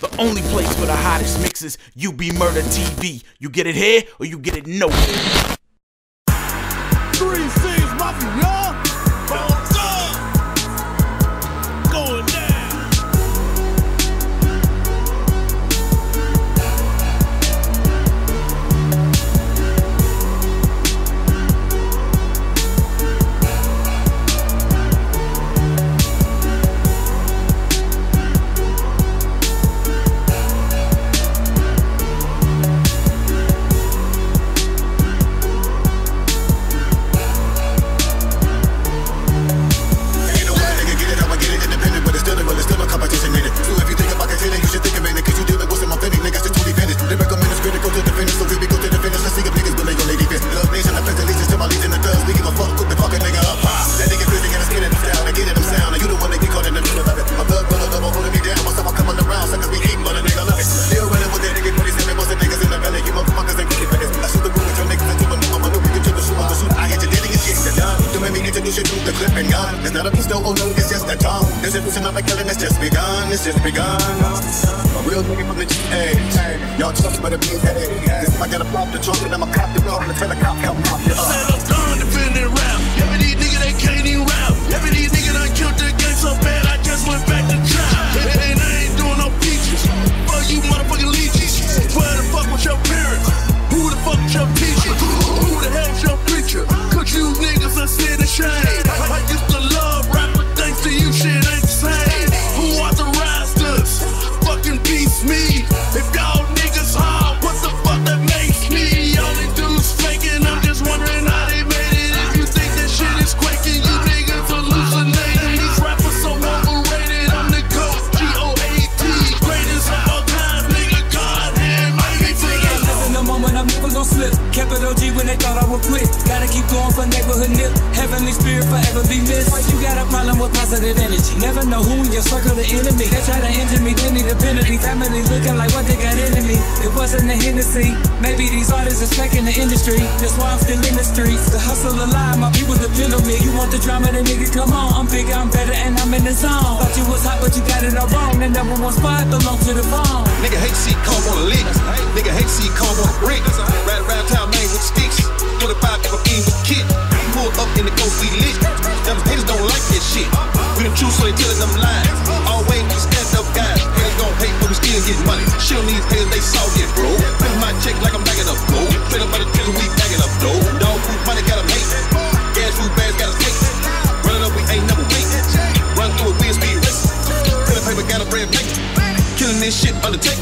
The only place for the hottest mixes, UB Murda TV. You get it here or you get it nowhere. It's no, oh no, it's just a tongue. This evolution of a killing, it's just begun, it's just begun. A real nigga from the GA. Y'all just better be hey. This I gotta pop the trunk and I'ma cop the and tell the cop come pop your uh. Set up gun defending rap. Capital G they thought I would quit. Gotta keep going for neighborhood nip. Heavenly spirit forever be missed. You got a problem with positive energy. Never know who in your circle the enemy. They try to injure me, they need a penalty. Family looking like what they got into me. It wasn't the Hennessy. Maybe these artists are stuck in the industry. That's why I'm still in the streets. The hustle alive, my people depend on me. You want the drama, then nigga, come on. I'm bigger, I'm better, and I'm in the zone. Thought you was hot, but you got it all wrong. The number one spot belong to the phone. Nigga hate see come on lick. Nigga hate see come on brick. Ride around town, man, with sticks. 25 people in with kid. Pull up in the ghost, we lit. Them haters don't like that shit. We the truth, so they tellin' them lies. Always we stand up guys. Haters gon' hate, but we still get money. Shit on these haters, they saw it, bro. Put my check like I'm bagging up gold. Straight up by the trigger, we bagging up dough. Dog food money got 'em hate. Gas food bags got 'em hate. Run it up, we ain't never wait. Run through it, we speed race. Pen paper got a bread plate. Killing this shit undertake.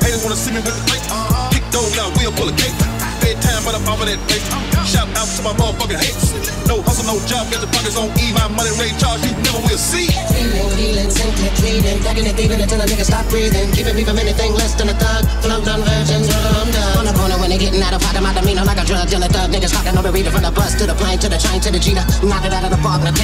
Haters wanna see me with the plate. Kick those down, we'll pull a cake. Bedtime, but I'm of that plate. Shout out to my motherfucking haters. No hustle, no job, got the pockets on E. My money rate charge, you never will see. Feeling, healing, simply pleading, thugging and thieving until a nigga stop breathing. Keeping me from anything less than a thug. Float on virgins, run on done. On the corner when they getting out of pocket, my demeanor like a drug dealer thug. Niggas talking the reader from the bus to the plane to the train to the Jeter. Knock it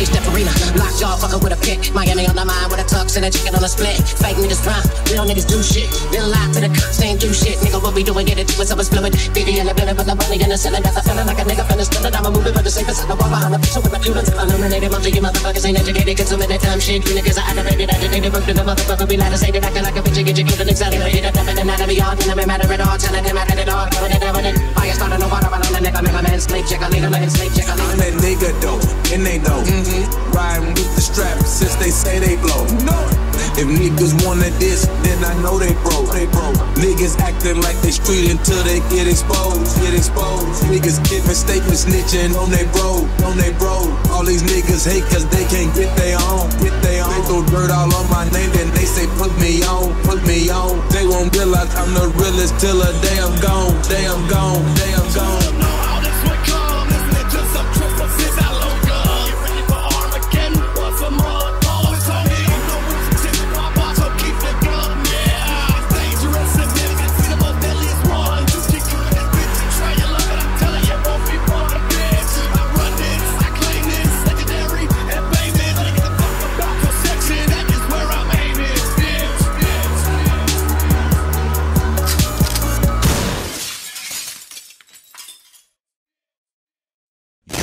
taste that arena. Lock jaw, fucker with a pick. Miami on the mind with a tux and a chicken on a split. Fake niggas grind, real niggas do shit. Real lie to the cops, they ain't do shit. Nigga, what we doing? Get it to it, so it's fluid. BB in the building, put the money in the ceiling. Got the feeling like a nigga finna spill it. I'ma move it, but the safest in the wall behind the picture with the Cubans. Illuminated, of you motherfuckers ain't educated, consuming that dumb shit. You niggas are aggravated, agitated, worked in the motherfucker. Be like to say that acting like a bitch, get you killed and. Up in the night of the yard, never matter at all. Telling them out of the dog, doing it, doing it. Fire starting the water, but on the nigga, make a man sleep. Check a leader, let him sleep, check a I'm leader. that nigga though, and they know. Mm-hmm. Riding with the strap since they say they blow. If niggas wanna diss, then I know they broke. They broke. Niggas acting like they street until they get exposed. Get exposed. Niggas giving statements, snitching on they bro, on they bro. All these niggas hate cause they can't get they own. Get they own. They throw dirt all on my name, then they say put me on, put me on. They won't realize I'm the realest till a day I'm gone, day I'm gone, day I'm gone.